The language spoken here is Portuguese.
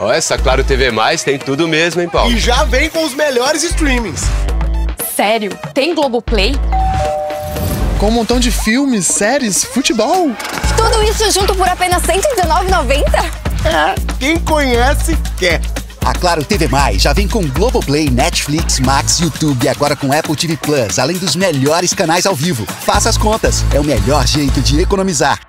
Ó, essa Claro TV Mais tem tudo mesmo, hein, Paulo? E já vem com os melhores streamings. Sério? Tem Globoplay? Com um montão de filmes, séries, futebol. Tudo isso junto por apenas R$ 119,90? É, quem conhece, quer. A Claro TV Mais já vem com Globoplay, Netflix, Max, YouTube e agora com Apple TV Plus, além dos melhores canais ao vivo. Faça as contas, é o melhor jeito de economizar.